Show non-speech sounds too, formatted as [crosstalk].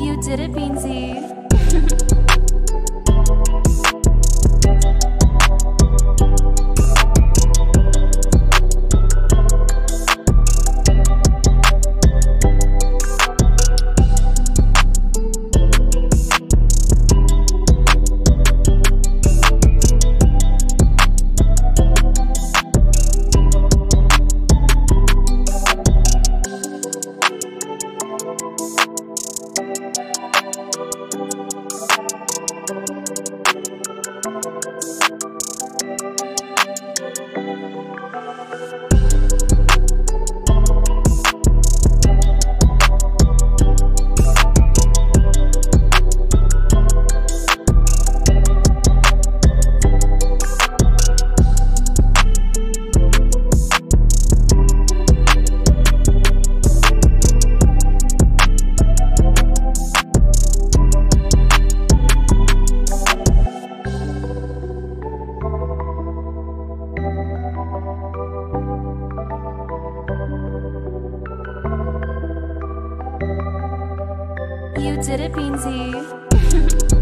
You did it, Beansy. You did it, Beansy. [laughs]